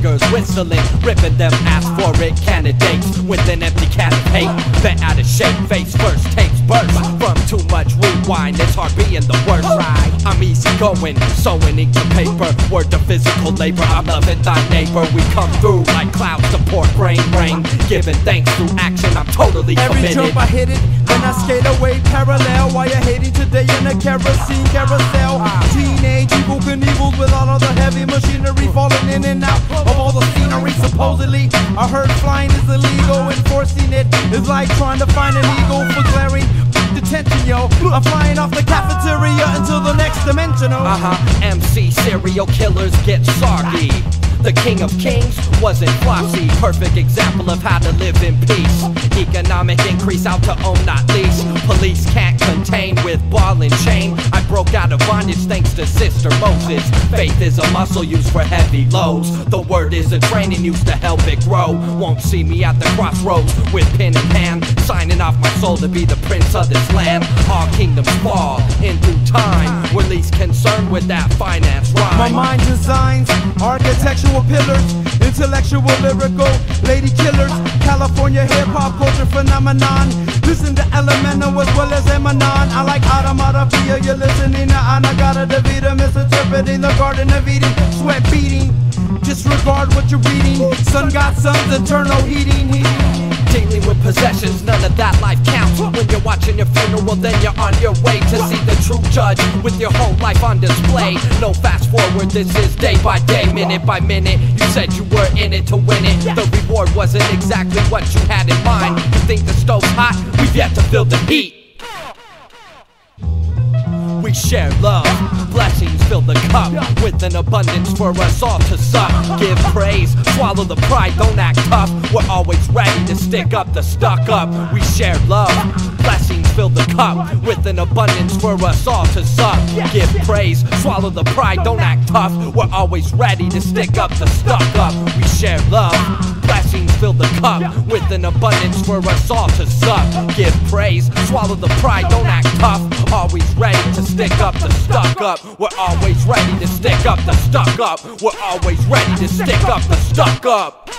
Fingers, whistling, ripping them ass for it candidates with an empty can of hate. Bent out of shape, face first takes burst from too much rewind. It's hard being the worst. I'm easy going, sewing ink to paper. Word to physical labor. I'm loving thy neighbor. We come through like clouds pour brain rain. Giving thanks through action. I'm totally Every committed. jump I hit it, then I skate away parallel while you're hating today in a kerosene carousel. Teenage Evel Knievel's with all of the heavy machinery falling in and out Supposedly, I heard flying is illegal, enforcing it is like trying to find an eagle for glaring detention, yo. I'm flying off the cafeteria until the next dimensional. Uh huh. MC serial killers get soggy. The king of kings wasn't flossy. Perfect example of how to live in peace. Economic increase out to own, not lease. Police can't contain with ball and chain. I broke out of bondage thanks to Sister Moses. Faith is a muscle used for heavy loads. The word is a training used to help it grow. Won't see me at the crossroads with pen in hand. Signing off my soul to be the prince of this land. All kingdoms fall in due time. We're least concerned with that finance rhyme. My mind designs architectural pillars, intellectual, lyrical, lady killers, California hip hop culture phenomenon. Listen to Elemental as well as Emanon. I like Automata Via, you're listening to Anagata Davida, misinterpreting the Garden of Eden, sweat beating. Disregard what you're reading. Sun got suns, eternal heating, heating. Dealing with possessions, none of that life counts. When your funeral, then you're on your way to see the true judge with your whole life on display. No fast forward, this is day by day, minute by minute. You said you were in it to win it. The reward wasn't exactly what you had in mind. You think the stove's hot? We've yet to feel the heat. We share love, blessings fill the cup with an abundance for us all to suck. Give praise, swallow the pride, don't act tough. We're always ready to stick up the stuck up. We share love, blessings fill the cup with an abundance for us all to suck. Give praise, swallow the pride, don't act tough. We're always ready to stick up the stuck up. We share love, blessings fill the cup with an abundance for us all to suck. Give praise, swallow the pride, don't act tough. Always ready to stick up the stuck up. We're always ready to stick up the stuck up. We're always ready to stick up the stuck up.